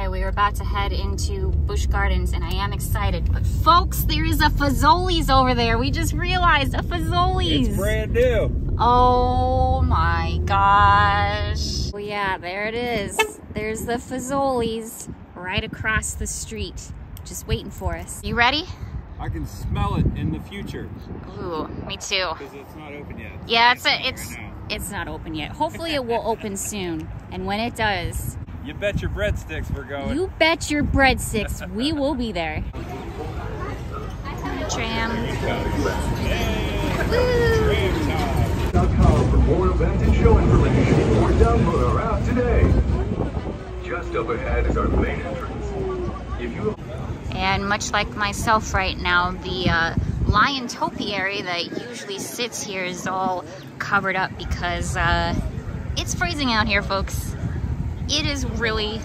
Okay, we are about to head into Busch Gardens and I am excited. But folks, there is a Fazoli's over there. We just realized a Fazoli's. It's brand new. Oh my gosh. Oh yeah, there it is. There's the Fazoli's right across the street. Just waiting for us. You ready? I can smell it in the future. Ooh, me too. Because it's not open yet. Yeah, it's a, it's it's not open yet. Hopefully it will open soon. And when it does, You bet your breadsticks we're going. you bet your breadsticks we will be there. Tram. for more event and show information or download our app today. Just up ahead is our main entrance. And much like myself right now, the uh, lion topiary that usually sits here is all covered up because uh, it's freezing out here, folks. It is really,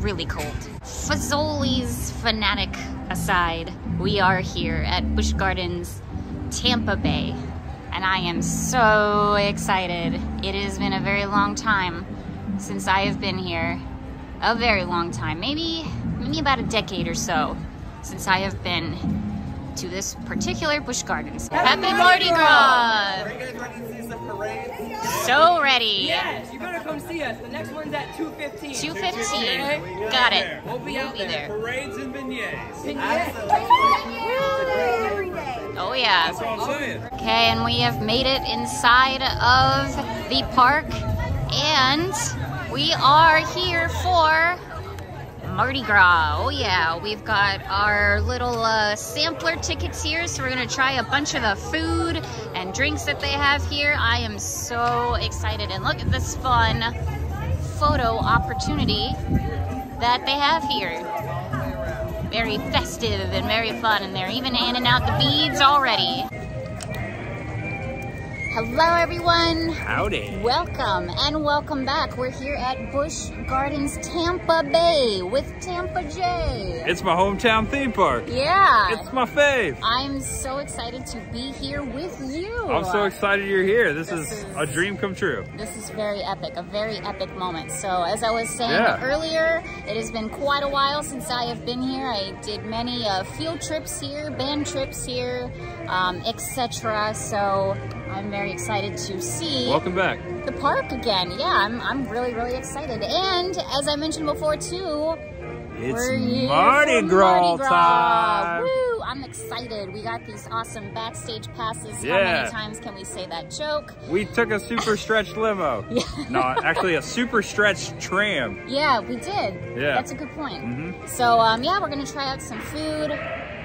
really cold. Fazoli's fanatic aside, we are here at Busch Gardens, Tampa Bay, and I am so excited. It has been a very long time since I have been here. A very long time, maybe maybe about a decade or so since I have been to this particular Busch Gardens. Happy Mardi Gras! Are you guys ready to see some parades? So ready. Yes, you better come see us. The next one's at 2.15. 215. Got it. We'll be out be there. there. Parades and beignets. Oh yeah. That's what I'm saying. Okay, and we have made it inside of the park, and we are here for Mardi Gras. Oh yeah, we've got our little uh, sampler tickets here, so we're gonna try a bunch of the food and drinks that they have here. I am so excited, and look at this fun photo opportunity that they have here. Very festive and very fun, and they're even handing out the beads already. Hello, everyone. Howdy. Welcome and welcome back. We're here at Busch Gardens, Tampa Bay with Tampa Jay. It's my hometown theme park. Yeah. It's my fave. I'm so excited to be here with you. I'm so excited you're here. This, This is, is- a dream come true. This is very epic, a very epic moment. So as I was saying Yeah. earlier, it has been quite a while since I have been here. I did many uh, field trips here, band trips here, um, etc. So I'm very excited to see Welcome back. the park again. Yeah, I'm, I'm really, really excited. And as I mentioned before too, It's Mardi Gras Mardi Gras. time. Woo! I'm excited. We got these awesome backstage passes. Yeah. How many times can we say that joke? We took a super stretched limo. yeah. No, actually a super stretched tram. Yeah, we did. Yeah. That's a good point. Mm -hmm. So, um, yeah, we're gonna try out some food,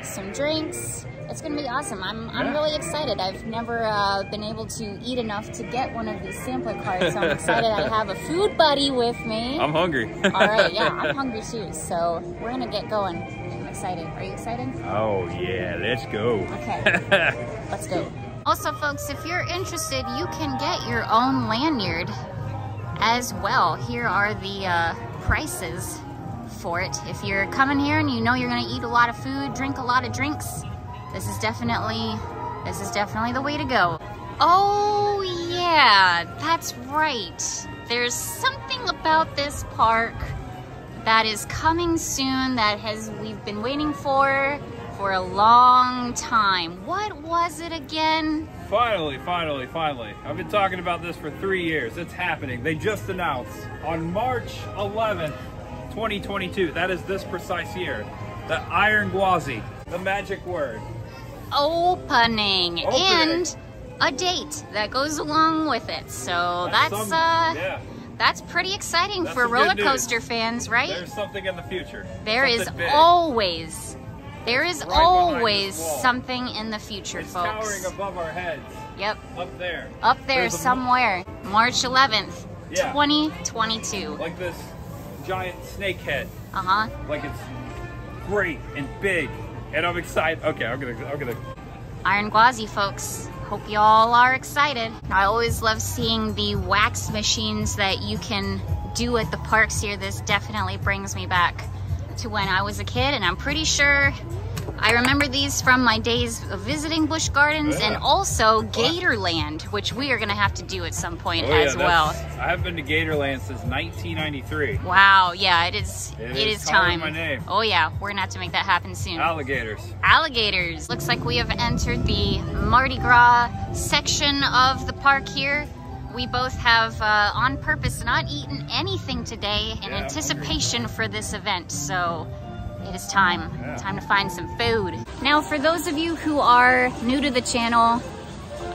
some drinks. It's gonna be awesome. I'm, I'm really excited. I've never uh, been able to eat enough to get one of these sampler cards, so I'm excited I have a food buddy with me. I'm hungry. All right, yeah, I'm hungry too. So we're gonna get going. I'm excited. Are you excited? Oh yeah, let's go. Okay. Let's go. Also, folks, if you're interested, you can get your own lanyard as well. Here are the uh, prices for it. If you're coming here and you know you're gonna eat a lot of food, drink a lot of drinks, this is definitely, this is definitely the way to go. Oh yeah, that's right. There's something about this park that is coming soon that has we've been waiting for for a long time. What was it again? Finally, finally, finally. I've been talking about this for three years. It's happening. They just announced on March 11th, 2022. That is this precise year. The Iron Gwazi, the magic word. Opening, Opening. and a date that goes along with it. So that's, some- uh yeah. that's pretty exciting That's for roller coaster fans, right? There's something in the future. There is Something big. always there is Right always something in the future, It's folks. towering above our heads. Yep. Up there. Up there There's somewhere. March 11th, Yeah. 2022. Like this giant snake head. Uh-huh. Like it's great and big. And I'm excited. Okay, I'm gonna I'm gonna Iron Gwazi, folks. Hope y'all are excited. I always love seeing the wax machines that you can do at the parks here. This definitely brings me back to when I was a kid, and I'm pretty sure I remember these from my days of visiting Busch Gardens and also Gatorland, which we are going to have to do at some point Oh, yeah, as well. I have been to Gatorland since 1993. Wow, yeah, it is. It it is is time. my name. Oh yeah, we're gonna have to make that happen soon. Alligators. Alligators. Looks like we have entered the Mardi Gras section of the park here. We both have, uh, on purpose, not eaten anything today in Yeah, anticipation for this event. So it is time. Yeah. Time to find some food. Now, for those of you who are new to the channel,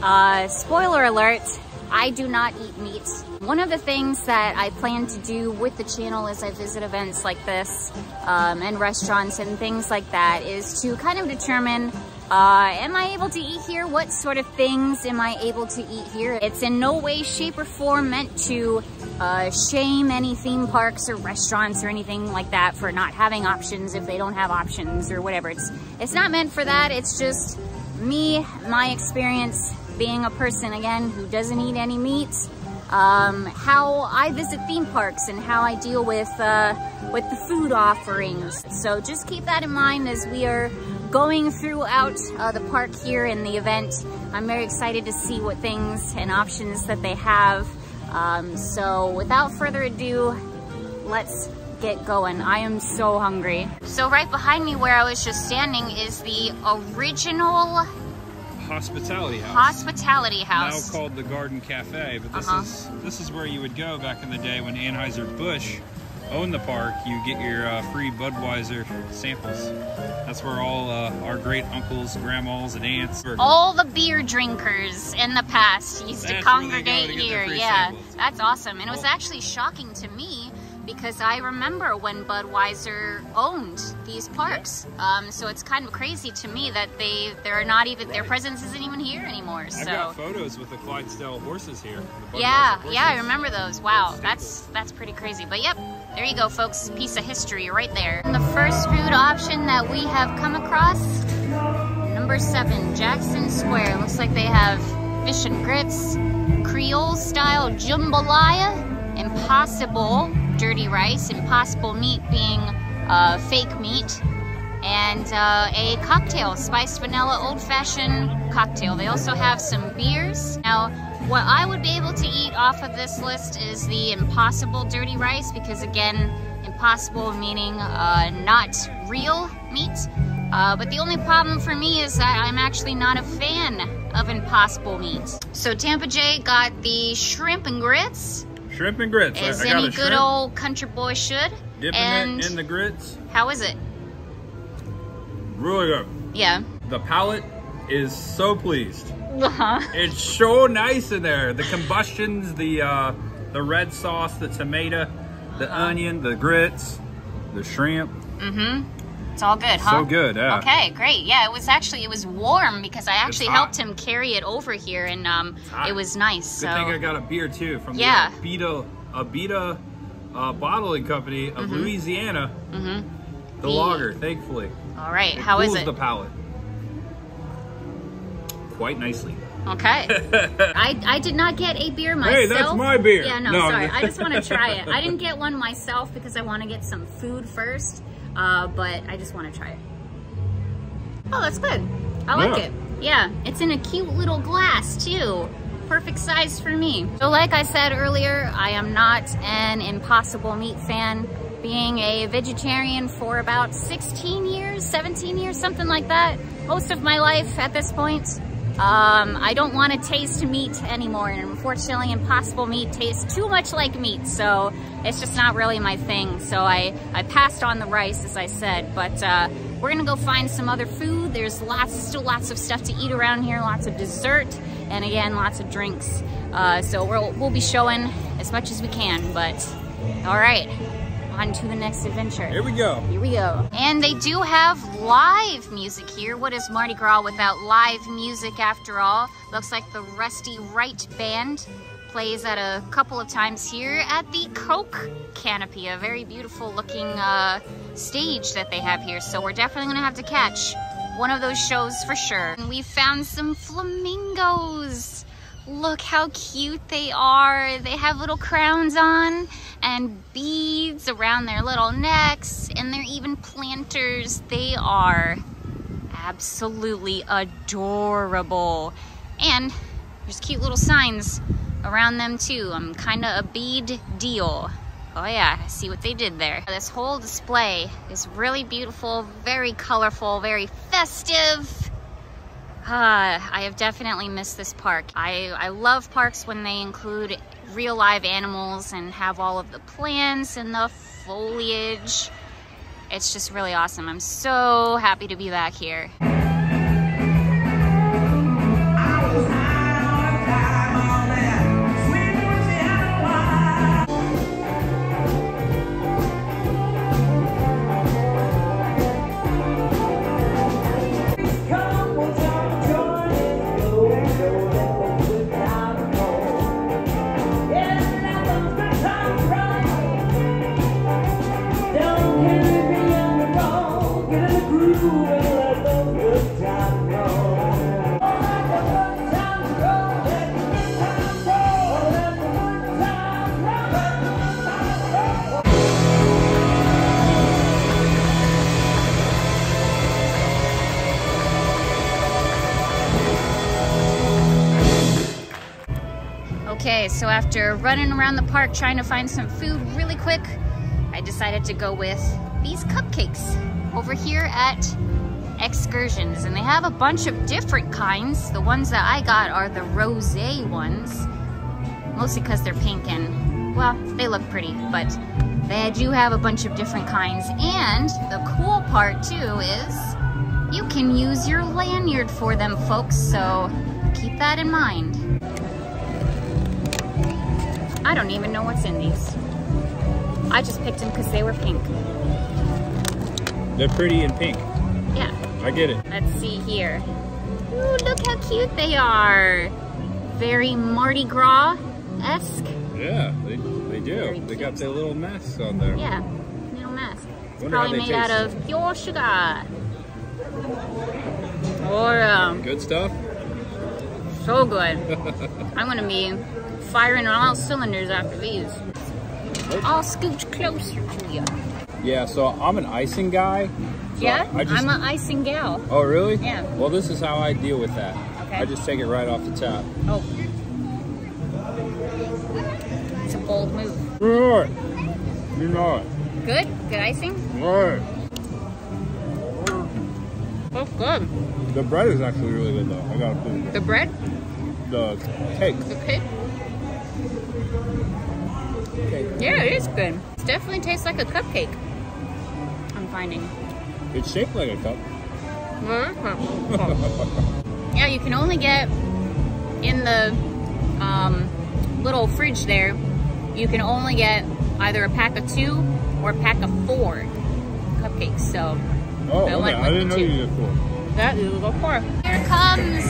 uh, spoiler alert, I do not eat meat. One of the things that I plan to do with the channel as I visit events like this um, and restaurants and things like that is to kind of determine uh, am I able to eat here? What sort of things am I able to eat here? It's in no way, shape, or form meant to uh, shame any theme parks or restaurants or anything like that for not having options if they don't have options or whatever. It's it's not meant for that. It's just me, my experience being a person again who doesn't eat any meat, um, how I visit theme parks and how I deal with uh, with the food offerings. So just keep that in mind as we are going throughout uh, the park here in the event. I'm very excited to see what things and options that they have. Um, so without further ado, let's get going. I am so hungry. So right behind me where I was just standing is the original Hospitality House. hospitality house. Now called the Garden Cafe, but this Uh-huh. is this is where you would go back in the day when Anheuser Busch owned the park. You get your uh, free Budweiser samples. That's where all uh, our great uncles, grandmas, and aunts. Were. All the beer drinkers in the past used to That's go congregate to here. Yeah, samples. that's awesome. And it was actually shocking to me because I remember when Budweiser owned these parks. Um, so it's kind of crazy to me that they they're not even their presence isn't even here anymore. I've So got photos with the Clydesdale horses here. yeah, horses. yeah, I remember those. Wow, that's that's pretty crazy. But yep, there you go, folks. Piece of history right there. And the first food option that we have come across, number seven, Jackson Square. Looks like they have fish and grits, Creole style jambalaya, impossible dirty rice, impossible meat being uh, fake meat, and uh, a cocktail, spiced vanilla old fashioned cocktail. They also have some beers. Now, what I would be able to eat off of this list is the impossible dirty rice because, again, impossible meaning uh, not real meat. Uh, but the only problem for me is that I'm actually not a fan of impossible meat. So Tampa Jay got the shrimp and grits, Shrimp and grits. As I, got any good shrimp, old country boy should. dipping and it in the grits. how is it? Really good. Yeah. The palate is so pleased. Uh-huh. It's so nice in there. The combustions, the uh, the red sauce, the tomato, the Uh-huh. onion, the grits, the shrimp. Mm-hmm. It's all good, huh? So good, yeah. Okay, great. Yeah, it was actually it was warm because I actually helped him carry it over here, and um, it was nice. Good so thing I got a beer too from Yeah. the Abita Abita uh, bottling company of Louisiana. Mhm. The The- lager, thankfully. all right. It How is it? the palate quite nicely. Okay. I, I did not get a beer myself. Hey, that's my beer. Yeah, no, No, sorry. I just want to try it. I didn't get one myself because I want to get some food first, uh, but I just want to try it. Oh, that's good. I like Yeah. it. Yeah, it's in a cute little glass too. Perfect size for me. So like I said earlier, I am not an impossible meat fan. Being a vegetarian for about 16 years, 17 years, something like that. Most of my life at this point. Um, I don't want to taste meat anymore, and unfortunately, impossible meat tastes too much like meat, so it's just not really my thing. So I, I passed on the rice, as I said, but uh, we're gonna go find some other food. There's lots, still lots of stuff to eat around here, lots of dessert, and again, lots of drinks. Uh, so we'll, we'll be showing as much as we can, but all right, on to the next adventure. Here we go. Here we go. And they do have live music here. What is Mardi Gras without live music after all? Looks like the Rusty Wright Band plays at a couple of times here at the Coke Canopy, a very beautiful looking uh, stage that they have here. So we're definitely gonna have to catch one of those shows for sure. And we found some flamingos. Look how cute they are. They have little crowns on and beads around their little necks, and they're even planters. They are absolutely adorable. And there's cute little signs around them too. Um, I'm kind of a bead deal. Oh yeah, see what they did there. This whole display is really beautiful, very colorful, very festive. Ah, I have definitely missed this park. I, I love parks when they include real live animals and have all of the plants and the foliage. It's just really awesome. I'm so happy to be back here. After running around the park trying to find some food really quick, I decided to go with these cupcakes over here at Excursions. And they have a bunch of different kinds. The ones that I got are the rosé ones, mostly because they're pink and, well, they look pretty, but they do have a bunch of different kinds. And the cool part too is you can use your lanyard for them, folks, so keep that in mind. I don't even know what's in these. I just picked them because they were pink. They're pretty in pink. Yeah, I get it. let's see here. Ooh, look how cute they are. Very Mardi Gras-esque. Yeah, they, they do. Very They got their little masks on there. Yeah, little mask. It's Wonder probably made out of pure sugar. Or, um, Good stuff? so good. I'm gonna be firing on all cylinders after these. I'll scooch closer to you. Yeah, so I'm an icing guy. So Yeah, I I'm an icing gal. Oh, really? Yeah. Well, this is how I deal with that. Okay. I just take it right off the top. Oh. It's a bold move. Right. You know it. Good? Good icing? Right. Oh, good. The bread is actually really good, though. I gotta put it The bread? The cake. The cake? Yeah, it is good. It definitely tastes like a cupcake. I'm finding. It's shaped like a cup. yeah, you can only get in the um, little fridge there, you can only get either a pack of two or a pack of four cupcakes. So Oh, I okay. I didn't know two. you did four. that is a four. Here comes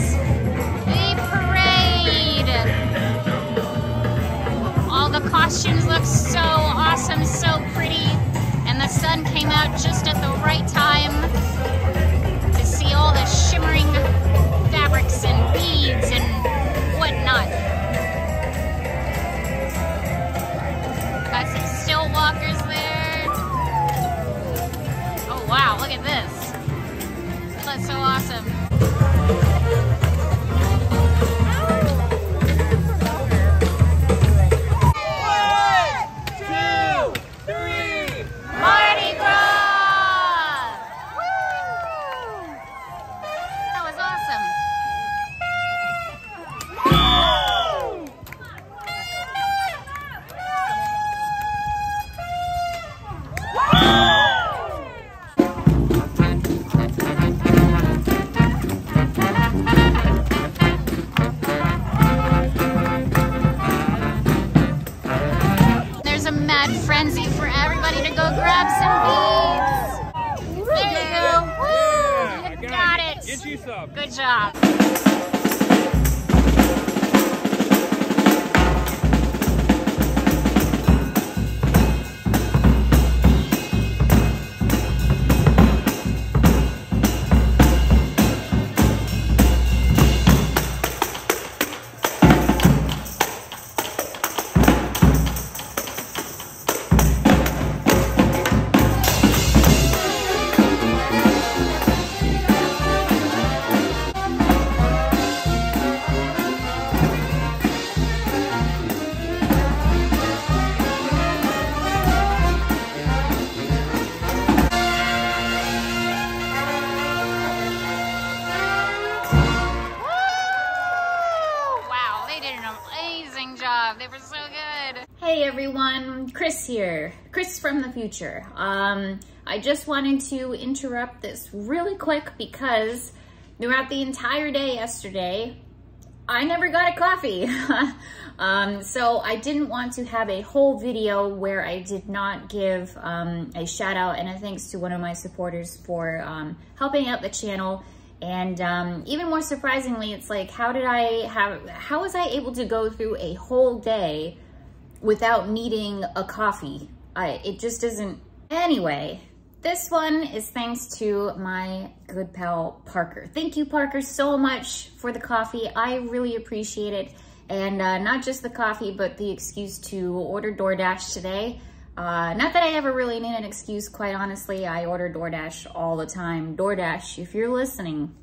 the costumes look so awesome, so pretty, and the sun came out just at the right time to see all the shimmering fabrics and beads and whatnot. Got some still walkers there. Oh wow, look at this. That's so awesome. For everybody to go grab some beads. There you go. Woo! You got it. Get you some. Good job. Future. Um, I just wanted to interrupt this really quick because throughout the entire day yesterday, I never got a coffee. um, so I didn't want to have a whole video where I did not give um, a shout out and a thanks to one of my supporters for um, helping out the channel. And um, even more surprisingly, it's like, how did I have, how was I able to go through a whole day without needing a coffee? I, it just doesn't, anyway, this one is thanks to my good pal, Parker. Thank you, Parker, so much for the coffee. I really appreciate it. And uh, not just the coffee, but the excuse to order DoorDash today. Uh, not that I ever really need an excuse, quite honestly. I order DoorDash all the time. DoorDash, if you're listening,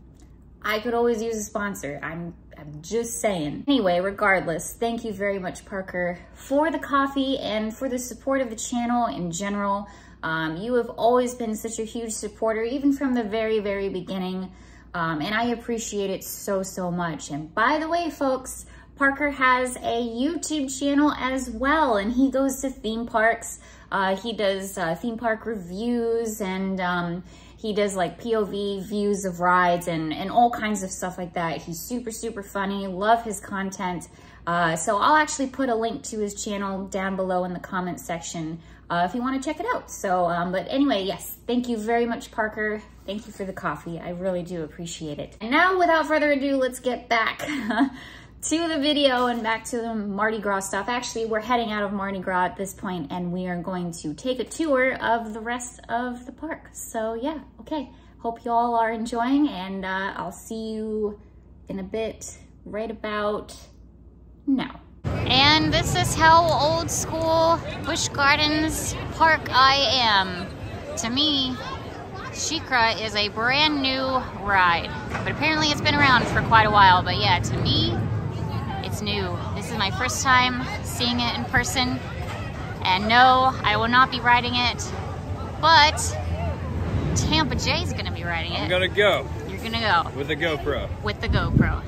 I could always use a sponsor. I'm, I'm just saying. Anyway, regardless, thank you very much, Parker, for the coffee and for the support of the channel in general. Um, you have always been such a huge supporter, even from the very, very beginning. Um, and I appreciate it so, so much. And by the way, folks, Parker has a YouTube channel as well, and he goes to theme parks. Uh, he does uh, theme park reviews and um, he does like POV views of rides and, and all kinds of stuff like that. He's super, super funny. Love his content. Uh, so I'll actually put a link to his channel down below in the comment section uh, if you want to check it out. So, um, but anyway, yes, thank you very much, Parker. Thank you for the coffee. I really do appreciate it. And now, without further ado, let's get back to the video and back to the Mardi Gras stuff. Actually, we're heading out of Mardi Gras at this point, and we are going to take a tour of the rest of the park. So yeah, okay. Hope you all are enjoying, and uh, I'll see you in a bit right about now. And this is how old school Busch Gardens Park I am. To me, SheiKra is a brand new ride. But apparently it's been around for quite a while. But yeah, to me, new. This is my first time seeing it in person. And no, I will not be riding it. But Tampa Jay's gonna be riding it. I'm gonna go. You're gonna go. With the GoPro. With the GoPro.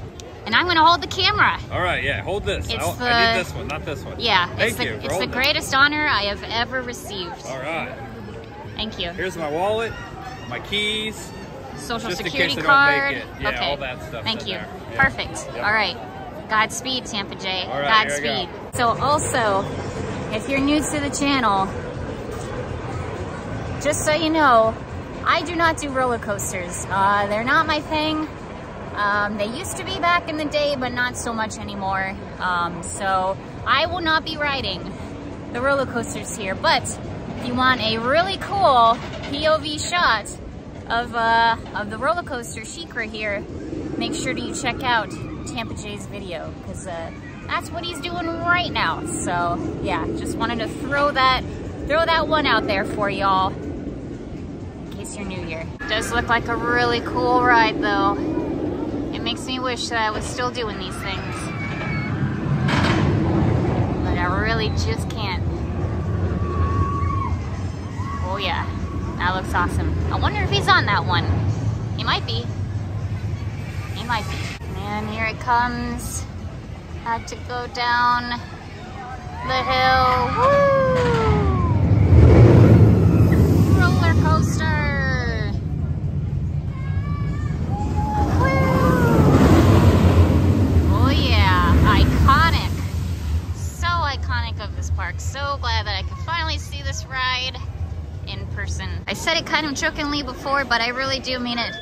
And I'm gonna hold the camera. All right, yeah, hold this. It's I'll, the, I need this one, not this one. Yeah, Thank it's the, you. It's the greatest honor I have ever received. All right. Thank you. Here's my wallet, my keys. Social security card. I don't make it. Yeah, okay. all that stuff. Thank you. Yeah. Perfect. Yep. All right. Godspeed, Tampa Jay. Right, Godspeed. So also, if you're new to the channel, just so you know, I do not do roller coasters. Uh, they're not my thing. Um, they used to be back in the day, but not so much anymore. Um, so I will not be riding the roller coasters here. But if you want a really cool POV shot of, uh, of the roller coaster SheiKra here, make sure to you check out Tampa Jay's video because uh, that's what he's doing right now. So yeah, just wanted to throw that, throw that one out there for y'all in case you're new here. Does look like a really cool ride though. It makes me wish that I was still doing these things. But I really just can't. Oh yeah, that looks awesome. I wonder if he's on that one. He might be. He might be. And here it comes. Had to go down the hill. Woo! Roller coaster. Woo! Oh yeah, iconic. So iconic of this park. So glad that I could finally see this ride in person. I said it kind of jokingly before, but I really do mean it.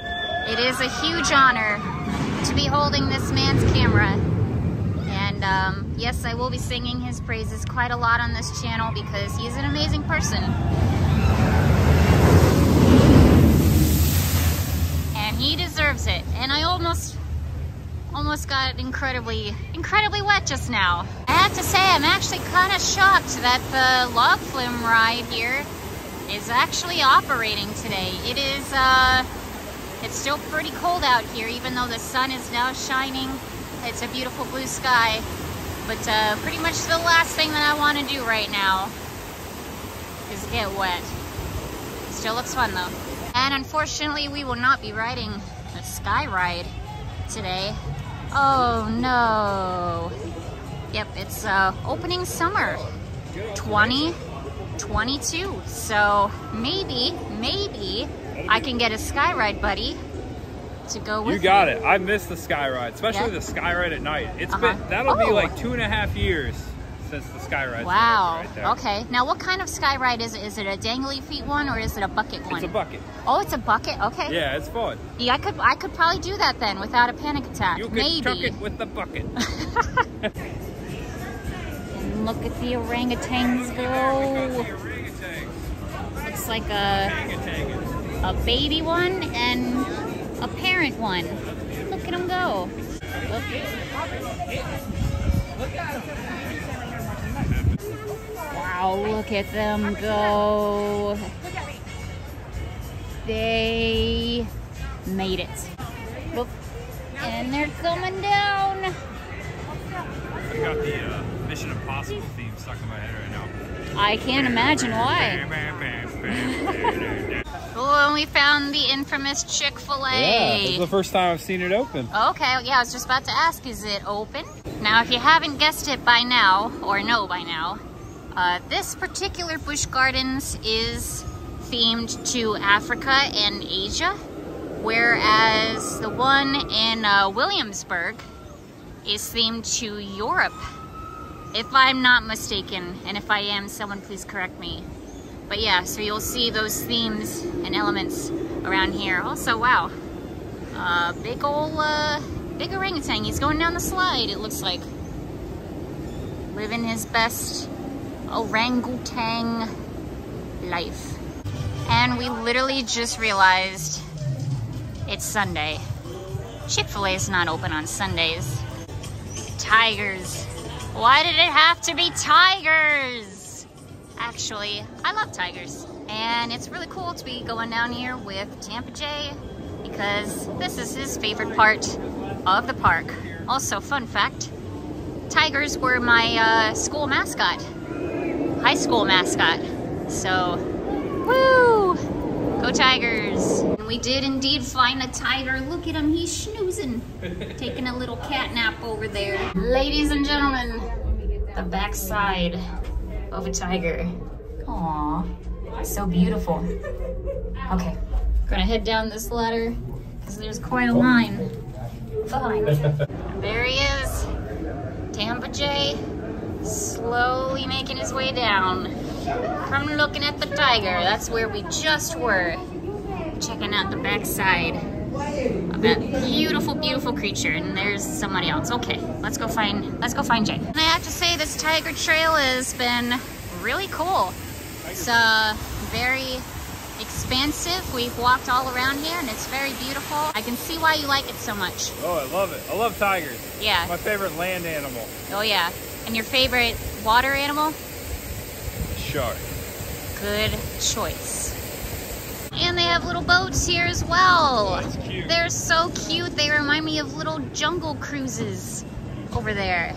It is a huge honor to be holding this man's camera. And um, yes, I will be singing his praises quite a lot on this channel because he's an amazing person. And he deserves it. And I almost, almost got incredibly, incredibly wet just now. I have to say, I'm actually kind of shocked that the log flume ride here is actually operating today. It is, uh, it's still pretty cold out here, even though the sun is now shining. It's a beautiful blue sky. But uh, pretty much the last thing that I want to do right now is get wet. Still looks fun though. And unfortunately, we will not be riding the sky ride today. Oh no. Yep, it's uh, opening summer 20 22. So maybe, maybe I can get a sky ride buddy to go with You got me. it. I missed the sky ride, especially Yeah? the sky ride at night. It's Uh-huh. been that'll be Oh. like two and a half years since the sky ride. Wow. Right there. Okay. Now, what kind of sky ride is it? Is it a dangly feet one or is it a bucket one? It's a bucket. Oh, it's a bucket. Okay. Yeah, it's fun. Yeah, I could I could probably do that then without a panic attack. You can Maybe. chuck it with the bucket. Look at the orangutans go. Looks like a a baby one and a parent one. Look at them go. Look. Wow, look at them go. They made it. Look. And they're coming down. I got the uh, Mission Impossible theme stuck in my head right now. I can't imagine why. Oh, and we found the infamous Chick-fil-A. this is the first time I've seen it open. Okay, yeah, I was just about to ask, is it open? Now, if you haven't guessed it by now, or know by now, uh, this particular Busch Gardens is themed to Africa and Asia, whereas the one in uh, Williamsburg is themed to Europe, if I'm not mistaken, and if I am, someone please correct me. But yeah, so you'll see those themes and elements around here. Also, wow, uh, big ol' uh, big orangutan. He's going down the slide, it looks like. Living his best orangutan life. And we literally just realized it's Sunday. Chick-fil-A is not open on Sundays. Tigers. Why did it have to be tigers? Actually, I love tigers. And it's really cool to be going down here with Tampa Jay because this is his favorite part of the park. Also, fun fact, tigers were my uh, school mascot, high school mascot. So, woo! Go Tigers! And we did indeed find a tiger. Look at him, he's snoozing. Taking a little cat nap over there. Ladies and gentlemen, the backside of a tiger. Aw, so beautiful. Okay, gonna head down this ladder because there's quite a oh. line behind. There he is, Tampa Jay, slowly making his way down. From looking at the tiger, that's where we just were. Checking out the backside of that beautiful, beautiful creature. And there's somebody else. Okay, let's go find let's go find Jay. And I have to say this tiger trail has been really cool. It's uh very expansive. We've walked all around here and it's very beautiful. I can see why you like it so much. Oh, I love it. I love tigers. Yeah. My favorite land animal. Oh yeah. And your favorite water animal? Shark. Good choice. And they have little boats here as well. Oh. They're so cute. They remind me of little jungle cruises over there.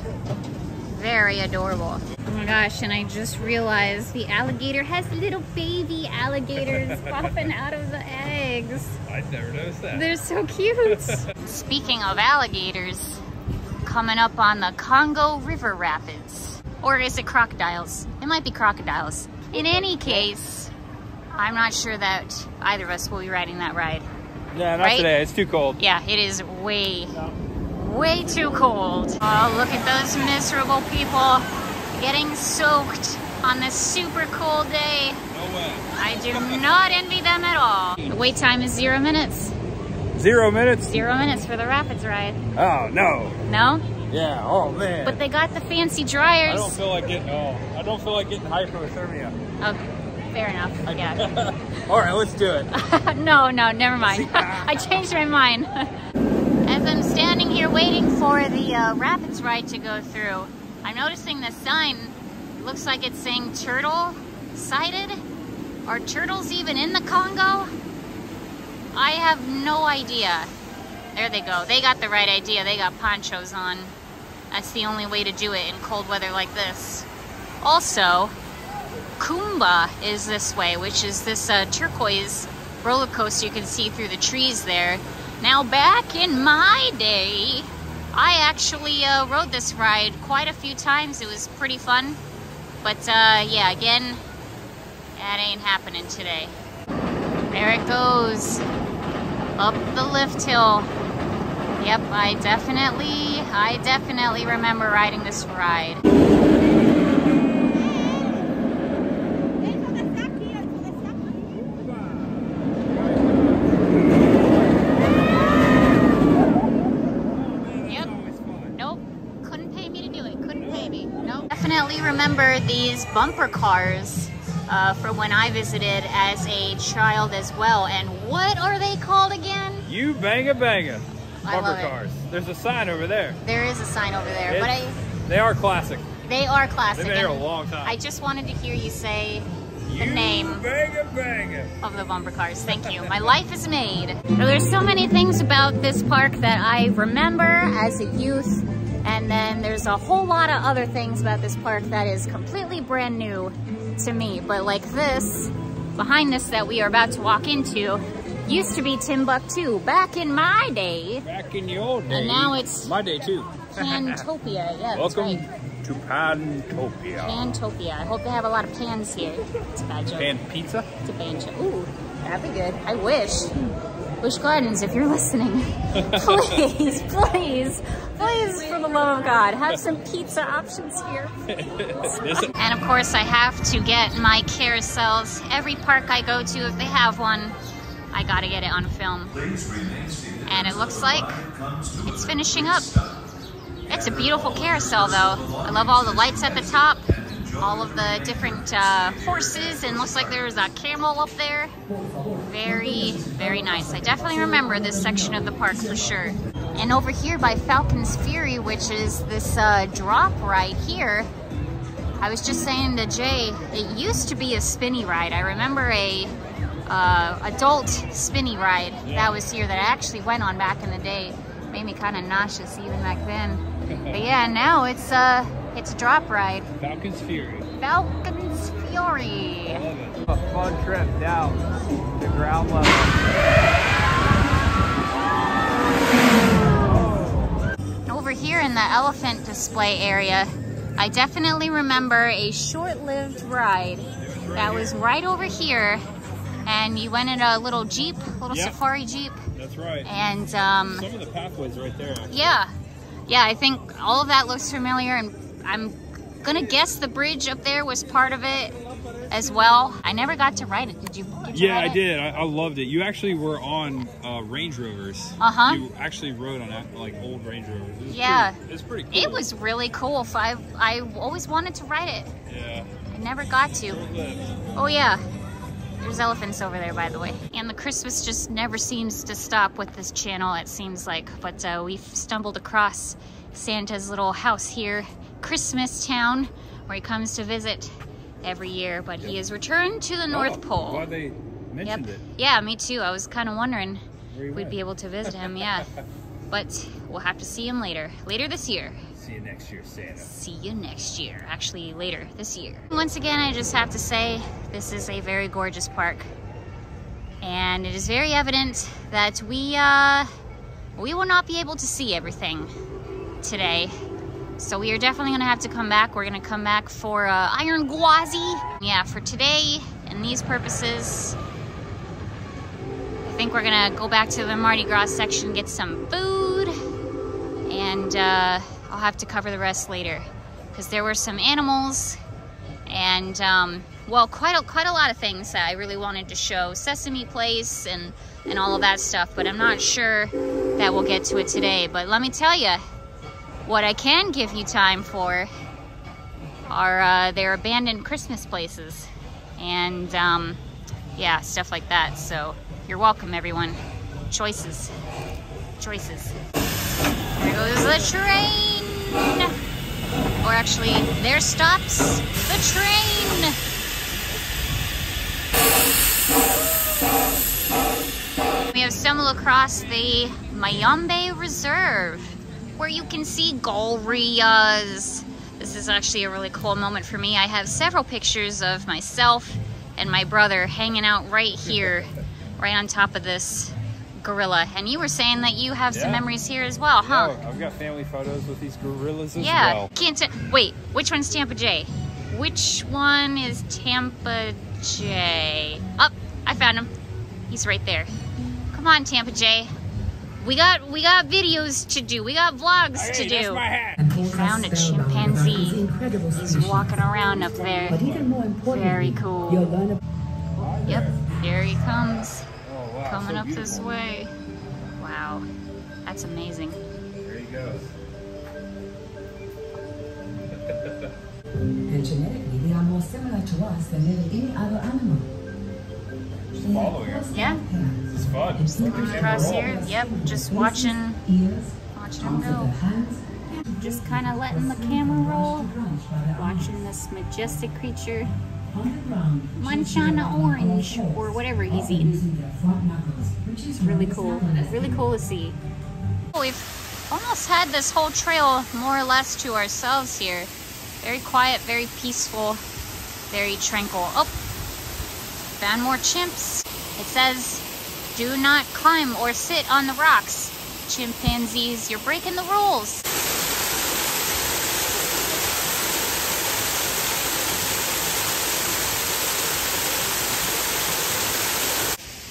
Very adorable. Oh my gosh, and I just realized the alligator has little baby alligators popping out of the eggs. I'd never noticed that. They're so cute. Speaking of alligators, coming up on the Congo River Rapids. Or is it crocodiles? It might be crocodiles. In any case, I'm not sure that either of us will be riding that ride. yeah, not right? today. It's too cold. Yeah, it is way, way too cold. Oh, look at those miserable people getting soaked on this super cold day. No way. I do not envy them at all. The wait time is zero minutes. Zero minutes? Zero minutes for the rapids ride. Oh, no. No? Yeah, oh man. But they got the fancy dryers. I don't feel like getting, oh, I don't feel like getting hypothermia. Oh, fair enough. Yeah. All right, let's do it. no, no, never mind. I changed my mind. As I'm standing here waiting for the uh, rapids ride to go through, I'm noticing the sign looks like it's saying turtle sighted. Are turtles even in the Congo? I have no idea. There they go. They got the right idea. They got ponchos on. That's the only way to do it in cold weather like this. Also, Kumba is this way, which is this uh, turquoise roller coaster you can see through the trees there. Now, back in my day, I actually uh, rode this ride quite a few times. It was pretty fun. But uh, yeah, again, That ain't happening today. There it goes. Up the lift hill. Yep, I definitely, I definitely remember riding this ride. Yep. Nope. Couldn't pay me to do it. Couldn't pay me. Nope. Definitely remember these bumper cars uh, from when I visited as a child as well. And what are they called again? You banga banga. Bumper love it. cars. There's a sign over there. There is a sign over there, but I, They are classic. they are classic. They've been here a long time. I just wanted to hear you say the you name Banga banga. of the bumper cars. Thank you. My life is made. There's so many things about this park that I remember as a youth, and then there's a whole lot of other things about this park that is completely brand new to me. But like this, behind us that we are about to walk into, used to be Timbuktu back in my day. Back in the old days. And now it's my day too. Pantopia. Yeah, Welcome right. to Pantopia. Pantopia. I hope they have a lot of pans here. It's a bad joke. Pan pizza? It's a banjo. Ooh, that'd be good. I wish. Busch Gardens, if you're listening, please, please, please, for the love of God, have some pizza options here. And of course, I have to get my carousels. Every park I go to, if they have one, I gotta get it on film. And it looks like it's finishing up. It's a beautiful carousel, though. I love all the lights at the top, all of the different uh, horses, and looks like there's a camel up there. Very, very nice. I definitely remember this section of the park for sure. And over here by Falcon's Fury, which is this uh, drop right here, I was just saying to Jay, it used to be a spinny ride. I remember a uh, adult spinny ride that was here that I actually went on back in the day. Made me kind of nauseous even back then. But yeah, now it's uh, it's a drop ride. Falcon's Fury. Falcon's Fury. I love it. A fun trip down to ground level. Over here in the elephant display area, I definitely remember a short-lived ride that was right over here. And you went in a little Jeep, little Yep. safari Jeep. That's right. And um, Some of the pathways right there. Actually. yeah, yeah, I think all of that looks familiar. And I'm gonna guess the bridge up there was part of it as well. I never got to ride it. Did you? Did you Yeah, I it? did. I, I loved it. You actually were on uh, Range Rovers. Uh-huh. You actually rode on that, like old Range Rovers. It was Yeah. Pretty, it's pretty cool. It was really cool. I I always wanted to ride it. Yeah. I never got to. Oh yeah. There's elephants over there, by the way. And the Christmas just never seems to stop with this channel, it seems like. But uh, we've stumbled across Santa's little house here, Christmas Town, where he comes to visit every year. But he has returned to the North Oh, Pole. Glad they Yep. mentioned it. Yeah, me too. I was kind of wondering we'd went. be able to visit him. Yeah. but we'll have to see him later. Later this year. See you next year, Santa. see you next year. Actually, later this year. Once again, I just have to say this is a very gorgeous park. And it is very evident that we, uh, we will not be able to see everything today. So we are definitely gonna have to come back. We're gonna come back for uh, Iron Gwazi. Yeah, for today and these purposes, I think we're gonna go back to the Mardi Gras section, get some food, and uh, I'll have to cover the rest later because there were some animals and um, well quite a, quite a lot of things that I really wanted to show Sesame Place and and all of that stuff but I'm not sure that we'll get to it today but let me tell you what I can give you time for are uh, their abandoned Christmas places. And um, yeah stuff like that. So you're welcome everyone. Choices. Choices. There goes the train. Or actually, there stops the train. We have stumbled across the Myombe Reserve, where you can see gorillas. This is actually a really cool moment for me. I have several pictures of myself and my brother hanging out right here, right on top of this gorilla. And you were saying that you have some memories here as well, huh? Yeah, I've got family photos with these gorillas as Yeah. well. Can't wait. Which one's Tampa Jay? Which one is Tampa Jay. Up, oh, I found him. He's right there. Come on, Tampa Jay. We got we got videos to do. We got vlogs Hey, to that's do. my hat. We found a chimpanzee. He's walking around up there. But even more important, Very cool. You'll learn a- Yep, here he comes. Oh. Coming up this way. Wow, that's amazing. There he goes. And genetically, they are more similar to us than nearly any other animal. Just following him. Yeah, This is fun. It's like a camera across here. Yep, just watching, watching him go. Just kind of letting the camera roll. Watching this majestic creature munch on an orange or whatever he's eating. Using their front knuckles, which is Really cool. Really cool to see. We've almost had this whole trail more or less to ourselves here. Very quiet, very peaceful, very tranquil. Oh, found more chimps. It says, do not climb or sit on the rocks. Chimpanzees, you're breaking the rules.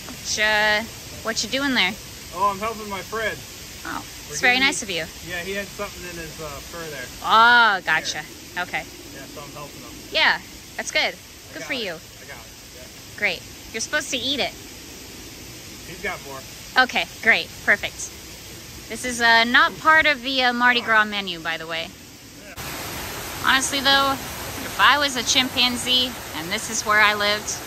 What, uh, what you doing there? Oh, I'm helping my friend. Oh, it's very nice of you. Yeah, he had something in his uh, fur there. Oh, gotcha. Okay. Yeah, so I'm helping him. Yeah, that's good. Good for it. you. I got it. Yeah. Great. You're supposed to eat it. He's got more. Okay, great. Perfect. This is uh, not part of the uh, Mardi Gras menu, by the way. Honestly, though, if I was a chimpanzee and this is where I lived,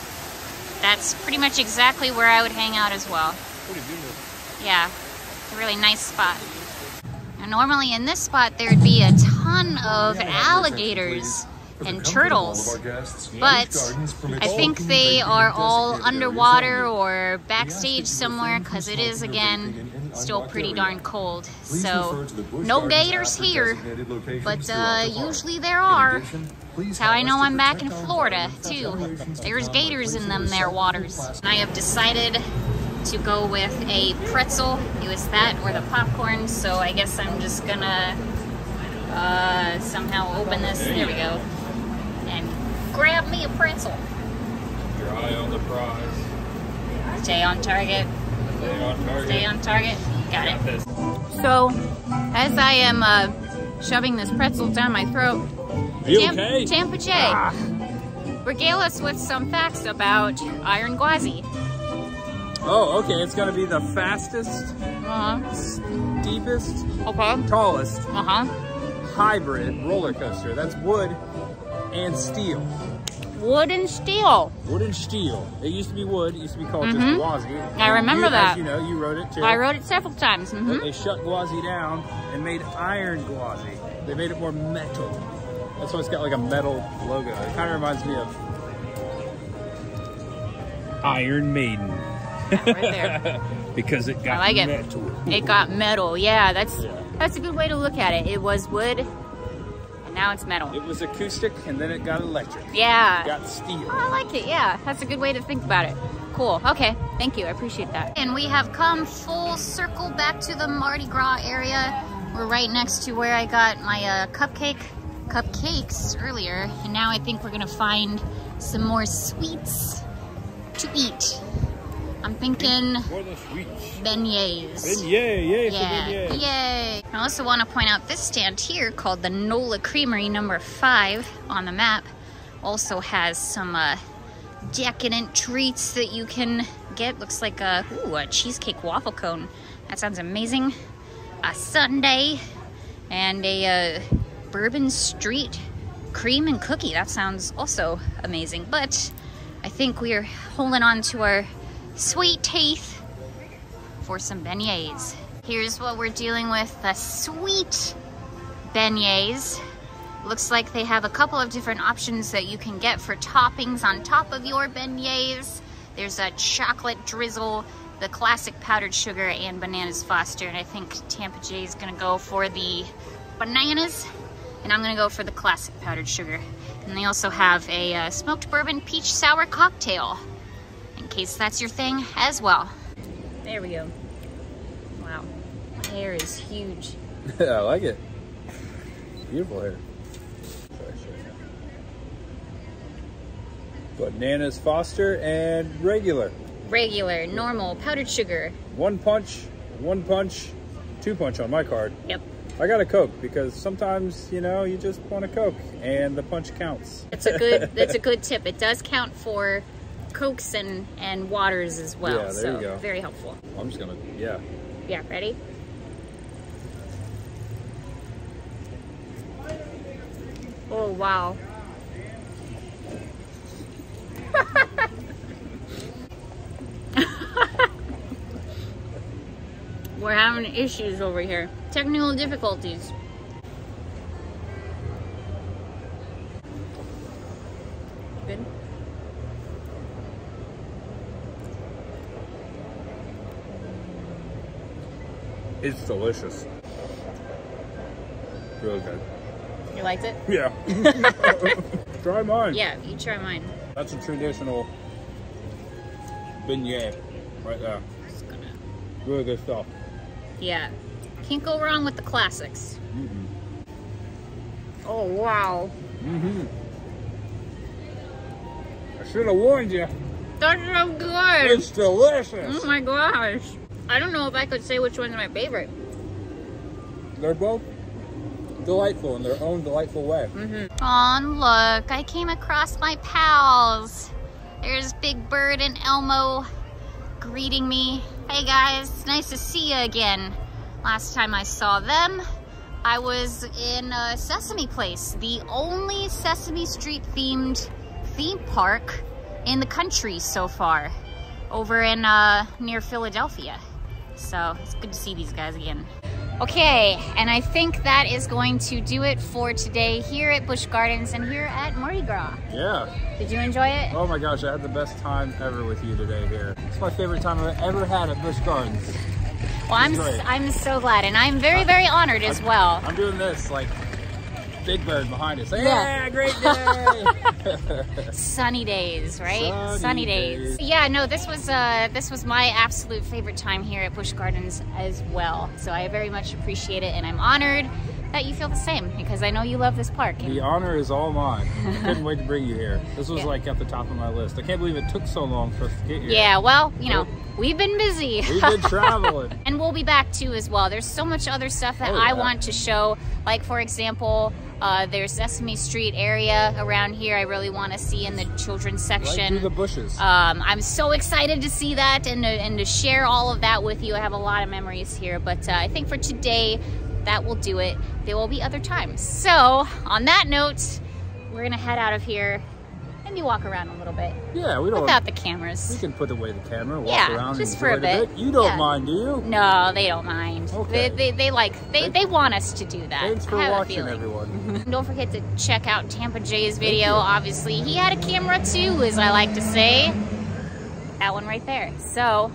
that's pretty much exactly where I would hang out as well. Pretty beautiful. Yeah, a really nice spot. Now, normally in this spot, there would be a ton of alligators and turtles. But I think they are all underwater or backstage somewhere because it is, again, still pretty darn cold. So, no gators here, but uh, usually there are. That's how I know I'm back in Florida, too. There's gators in them there waters. And I have decided to go with a pretzel. It was that or the popcorn, so I guess I'm just gonna uh, somehow open this. There we go. And grab me a pretzel. Your eye on the prize. Stay on target. Stay on target. Stay on target. Got it. this. So, as I am uh, shoving this pretzel down my throat, Are you Tam- okay? Tampa Jay, regale us with some facts about Iron Gwazi. Oh, okay. It's gonna be the fastest, Uh-huh. steepest, Okay. tallest Uh-huh. hybrid roller coaster. That's wood and steel. Wood and steel. Wood and steel. It used to be wood. It used to be called just Mhm. Gwazi. I remember You- that. You know, you wrote it too. I wrote it several times. But hmm They shut Gwazi down and made iron Gwazi. They made it more metal. That's why it's got like a metal logo. It kind of reminds me of Iron Maiden. Right there. because it got I like it. metal. It got metal. Yeah, that's Yeah. that's a good way to look at it. It was wood, now it's metal. It was acoustic and then it got electric. Yeah. It got steel. Oh, I like it. Yeah, that's a good way to think about it. Cool. Okay. Thank you. I appreciate that. And we have come full circle back to the Mardi Gras area. We're right next to where I got my uh, cupcake cupcakes earlier, and now I think we're gonna find some more sweets to eat. I'm thinking beignets. Yay, yay Yeah, yay. I also want to point out this stand here called the Nola Creamery number five on the map also has some uh, decadent treats that you can get. Looks like a, ooh, a cheesecake waffle cone. That sounds amazing. A sundae and a uh, Bourbon Street cream and cookie. That sounds also amazing. But I think we are holding on to our sweet teeth for some beignets. Here's what we're dealing with, the sweet beignets. Looks like they have a couple of different options that you can get for toppings on top of your beignets. There's a chocolate drizzle, the classic powdered sugar, and bananas Foster. And I think Tampa Jay is gonna go for the bananas, and I'm gonna go for the classic powdered sugar. And they also have a uh, smoked bourbon peach sour cocktail, case that's your thing as well. There we go. Wow, my hair is huge. I like it. Beautiful hair. Bananas Foster and regular. Regular, normal, powdered sugar. One punch, one punch, two punch on my card. Yep. I got a Coke because sometimes, you know, you just want a Coke and the punch counts. That's a good that's a good tip. It does count for cokes and and waters as well. Yeah, so very helpful. I'm just gonna, yeah. Yeah, ready? Oh wow. We're having issues over here. Technical difficulties. Good. It's delicious. Really good. You liked it? Yeah. Try mine. Yeah, you try mine. That's a traditional beignet right there. Gonna- Really good stuff. Yeah. Can't go wrong with the classics. Oh wow. Mm-hmm. I should have warned you. That's so good. It's delicious. Oh my gosh. I don't know if I could say which one's my favorite. They're both delightful in their own delightful way. Oh, look, I came across my pals. There's Big Bird and Elmo greeting me. Hey guys, it's nice to see you again. Last time I saw them, I was in uh, Sesame Place, the only Sesame Street themed theme park in the country so far, over in uh, near Philadelphia. So it's good to see these guys again. Okay, and I think that is going to do it for today here at Busch Gardens and here at Mardi Gras. Yeah. Did you enjoy it? Oh my gosh, I had the best time ever with you today here. It's my favorite time I've ever had at Busch Gardens. Well, I'm. I'm so glad, and I'm very very honored as well. I'm doing this like Big Bird behind us. Yeah. Yeah, great day. Sunny days, right? Sunny days. days. Yeah, no, this was uh this was my absolute favorite time here at Busch Gardens as well. So I very much appreciate it, and I'm honored that you feel the same because I know you love this park. the honor is all mine. I couldn't wait to bring you here. This was Yeah. like at the top of my list. I can't believe it took so long for us to get here. yeah, well, you know, we've been busy. We've been traveling. And we'll be back too as well. There's so much other stuff that Oh, I yeah. want to show. Like for example, uh, there's Sesame Street area around here. I really want to see in the children's Right section. through the bushes. Um, I'm so excited to see that and to, and to share all of that with you. I have a lot of memories here, but uh, I think for today, that will do it. There will be other times. So, on that note, we're gonna head out of here and maybe walk around a little bit yeah, we don't. without the cameras. we can put away the camera, walk Yeah, around, just for a enjoy it bit. You don't Yeah. mind, do you? No, they don't mind. Okay. They, they, they like they, They- they want us to do that. Thanks for I have a watching, everyone. Don't forget to check out Tampa Jay's video. Obviously, he had a camera too, as I like to say. That one right there. So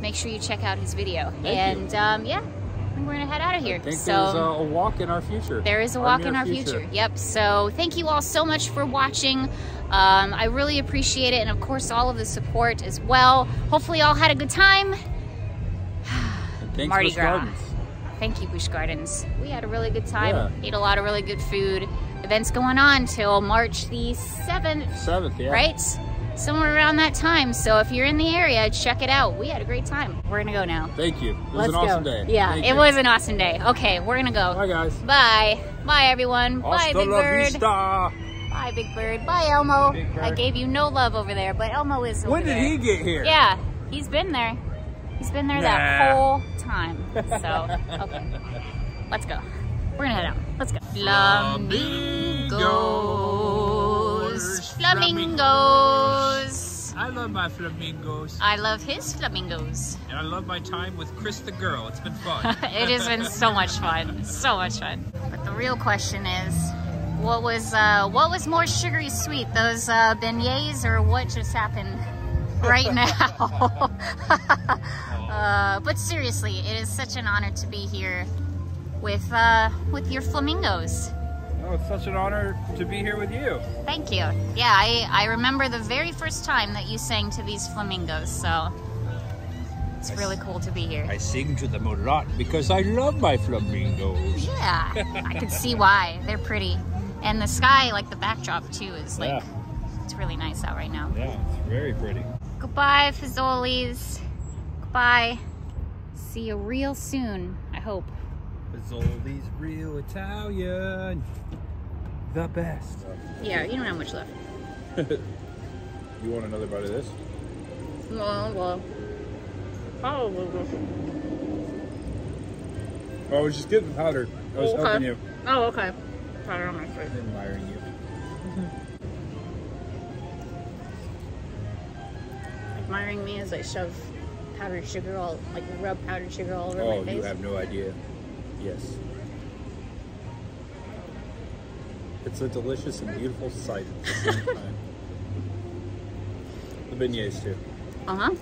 make sure you check out his video. Thank and um, yeah, Think we're gonna head out of here. So there's a, a walk in our future. there is a walk in our future. Yep. So thank you all so much for watching. Um, I really appreciate it, and of course, all of the support as well. Hopefully, you all had a good time. Thanks Mardi Gras. Gardens. Thank you, Busch Gardens. We had a really good time. Yeah. Ate a lot of really good food. Events going on till March the 7th, Seventh, yeah. right? Somewhere around that time. So if you're in the area, check it out. We had a great time. We're gonna go now. Thank you. It was Let's an awesome go. day. Yeah, Thank it you. was an awesome day. Okay, we're gonna go. Bye, guys. Bye. Bye, everyone. Bye, Big Bird. vista. Bye, Big Bird. Bye, Elmo. Bird. I gave you no love over there, but Elmo is When did there. he get here? Yeah, he's been there. He's been there that whole time. So, okay. Let's go. We're gonna head out. Let's go. Flamingos. Flamingos. I love my flamingos, I love his flamingos. and I love my time with Cris the girl. It's been fun. it has been so much fun. So much fun. But the real question is, what was uh, what was more sugary sweet, those uh, beignets or what just happened right now? uh, but seriously, it is such an honor to be here with uh, with your flamingos. Oh, it's such an honor to be here with you. Thank you. Yeah, I, I remember the very first time that you sang to these flamingos, so it's really cool to be here. I sing to them a lot because I love my flamingos. Yeah, I can see why. They're pretty. And the sky, like the backdrop too, is like Yeah. It's really nice out right now. Yeah, it's very pretty. Goodbye, Fazoli's. Goodbye. See you real soon, I hope. Fazoli's real Italian. The best. Yeah, you don't have much left. You want another bite of this? Well, well. Probably. Oh, I was just getting powder. I was Okay. helping you. Oh, okay. Powder on my face. Admiring you. Admiring me as I shove powdered sugar all, like rub powdered sugar all over Oh, my face. Oh, you have no idea. Yes. It's a delicious and beautiful sight at the same time. The beignets too. Uh huh.